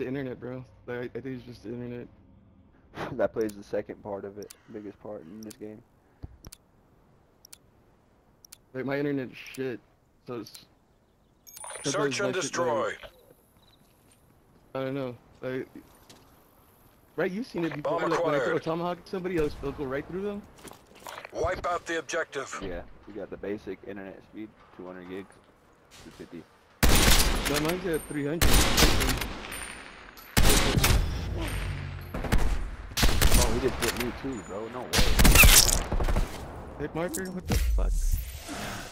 the internet, bro. Like, I, I think it's just the internet. that plays the second part of it, biggest part in this game. Like my internet is shit. So it's. Search and destroy. I don't know. Like. Right, you've seen it before. Bomb Like when I throw a tomahawk at somebody else, it'll go right through them. Wipe out the objective. Yeah, we got the basic internet speed, 200 gigs, 250. No, mine's at 300. Oh, he just hit me too, bro. No way. Hit marker? What the fuck?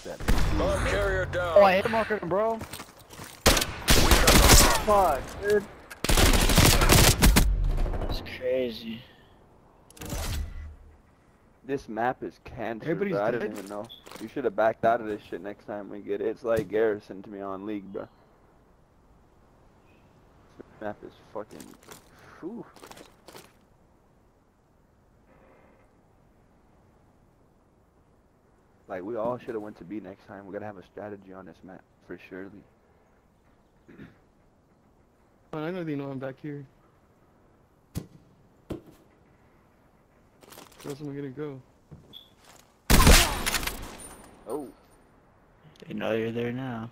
That Bomb carrier down. Oh, I hit marker, bro. We got the. Fuck, dude. That's crazy. This map is cancer, Everybody's bro. I dead? didn't even know. You should have backed out of this shit next time we get it. It's like Garrison to me on League, bro. This map is fucking... Whew. Like, we all should have went to B next time. We gotta have a strategy on this map, for surely. Oh, I know they know I'm back here. Where else am I gonna go? Oh, They know you're there now.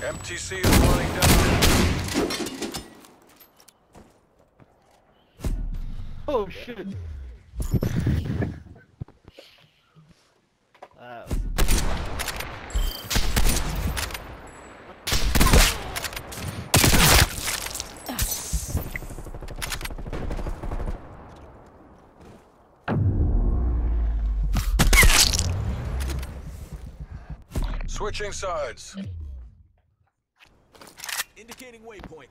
MTC is running down. Oh shit! Wow. Switching sides. Indicating waypoint.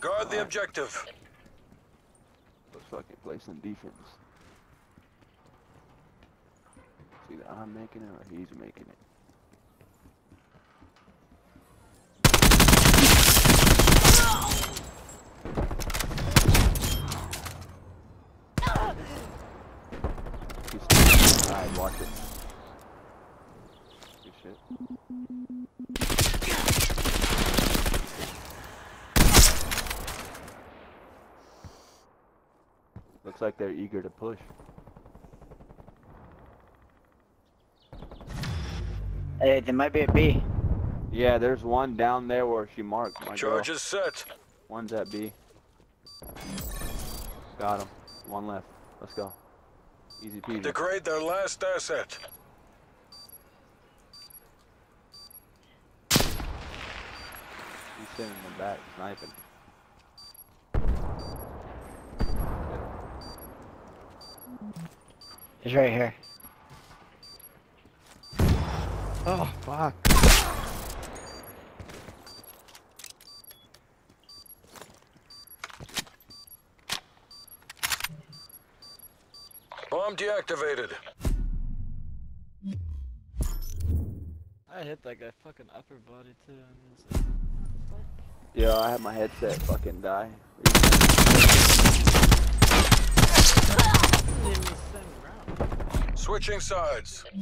Guard the objective. let's fucking play some defense. It's either I'm making it or he's making it. He's still inside, watch it. Good shit. Looks like they're eager to push. Hey, they might be a B. Yeah, there's one down there where she marked. My girl. Charges set. One's at B. Got him. One left. Let's go. Easy peasy. Degrade their last asset. He's sitting in the back sniping. He's right here. Oh fuck! Bomb deactivated. I hit that guy fucking upper body too. I was like, Yeah, I had my headset fucking die. "Didn't even send round." Switching sides. I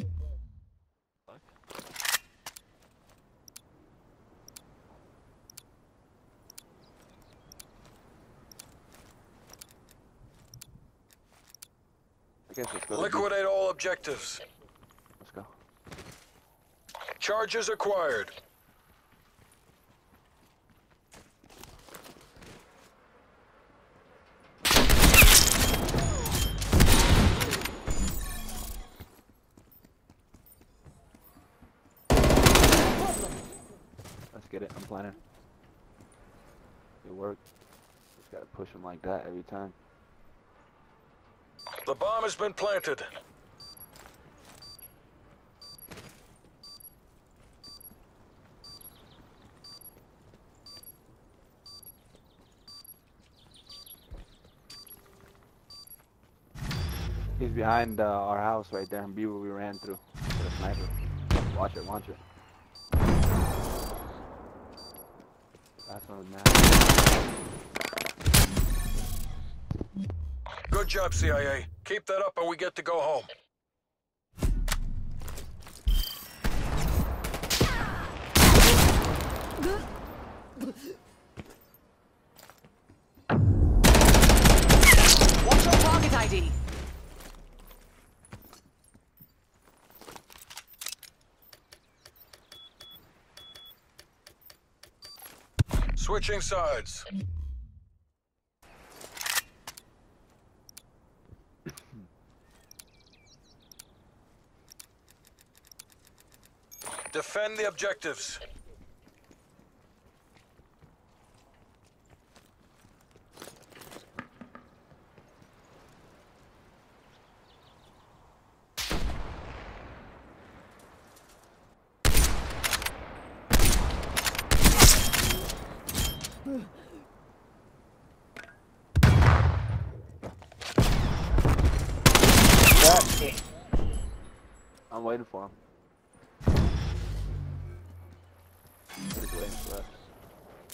guess let's go. to B. Liquidate all objectives. Let's go. Charges acquired. Let's it. I'm planning. It worked. Just gotta push him like that every time. The bomb has been planted. He's behind uh, our house right there in B where we ran through. Sniper. Watch it, watch it. That's mad. Good job, CIA. Keep that up and we get to go home. Watch your target ID. Switching sides. Defend the objectives. I'm waiting for him. Just waiting for us.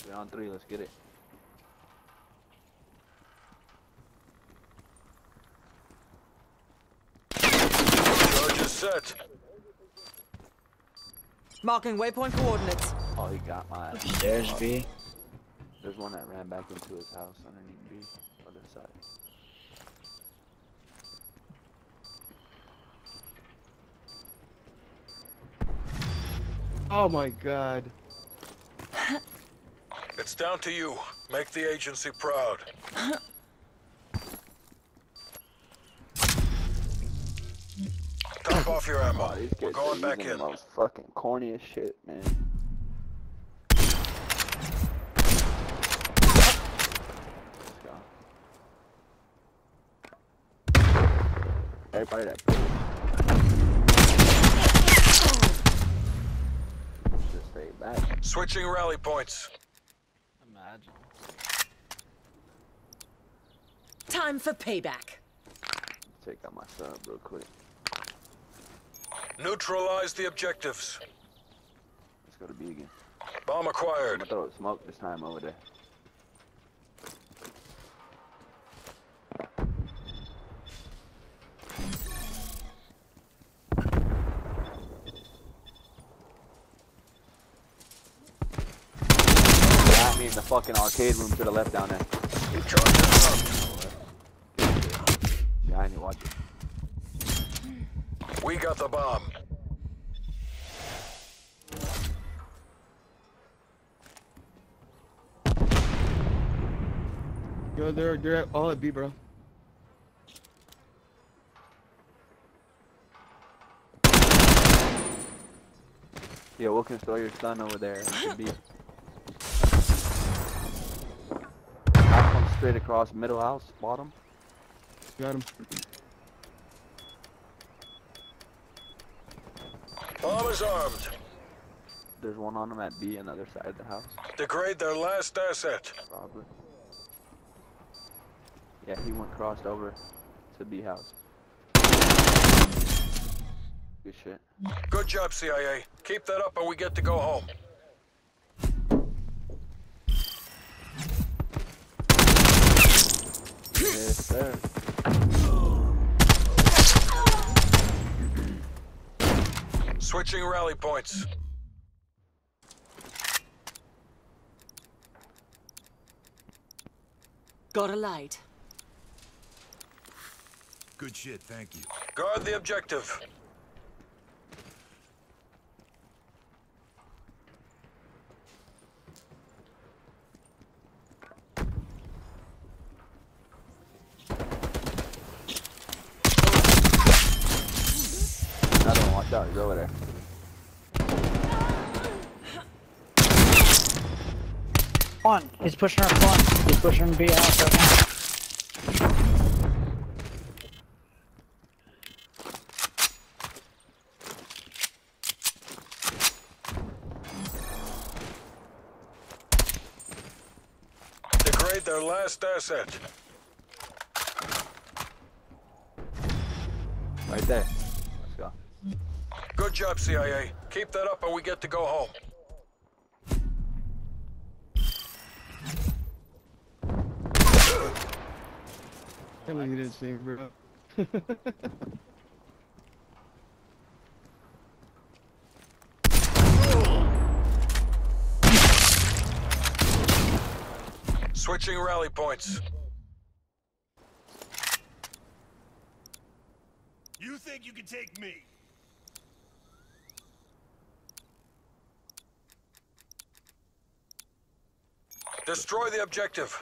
We're on three, let's get it. Charges set. Marking waypoint coordinates. Oh, he got my ass. Stairs B. There's one that ran back into his house underneath B, other side. Oh my god. It's down to you. Make the agency proud. Top off your Oh, ammo. these We're going back in. the most fucking corniest shit, man. Everybody that just back. Switching rally points. Imagine. Time for payback. Take out my sub real quick. Neutralize the objectives. Let's go to B again. Bomb I'm acquired. gonna throw a smoke this time over there. Yeah, I mean the fucking arcade room to the left down there. Charges up. Behind you, watch it. We got the bomb. Yo, they're they're all at B, bro. Yeah, Wilkins, throw your son over there. It should be. Straight across middle house, bottom. Got him. Bomb is armed. There's one on them at B on the other side of the house, Degrade their last asset. probably. Yeah, he went crossed over to B house. Good shit. Good job, CIA. Keep that up and we get to go home. Yes, sir. Switching rally points. Got a light. Good shit, thank you. Guard the objective. Another one, watch out, he's over there. One. He's pushing our front. He's pushing B house right now. Degrade their last asset. Right there. Let's go. Good Good job, CIA. Keep that up and we get to go home. Can't believe you didn't see me, bro. Switching rally points. You think you can take me? Destroy the objective.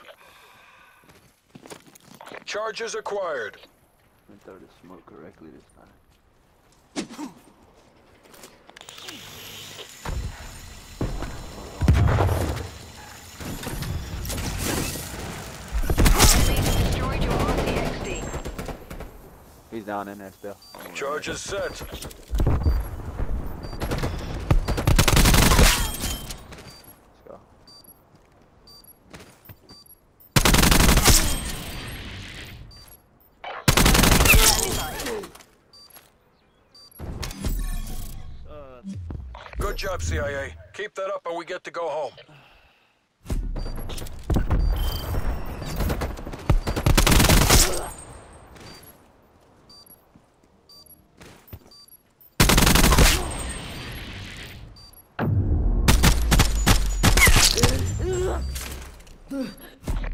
Charges acquired. I throw the smoke correctly this time. Destroyed your RCXD. He's down in there still. Charges set. Let's go. Uh, Good job, CIA. Keep that up and we get to go home.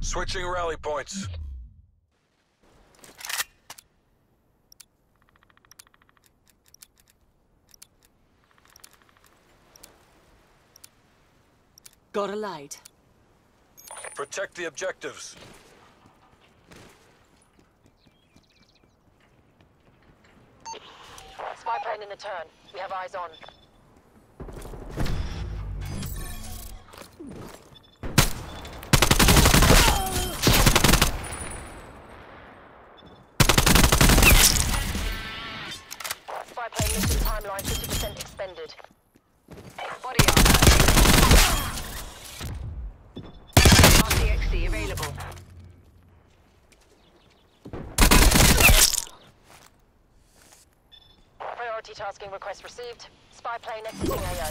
Switching rally points. Got a light. Protect the objectives. Spy plane in the turn. We have eyes on. Priority tasking request received. Spy plane exiting AO.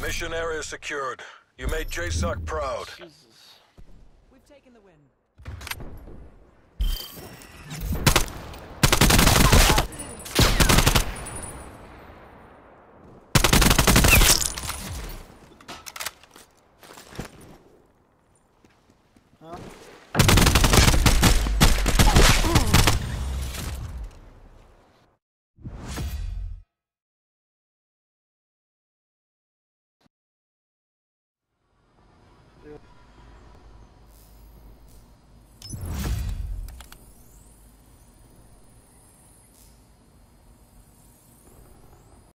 Mission area secured. You made JSOC proud. Jesus. We've taken the win. Huh?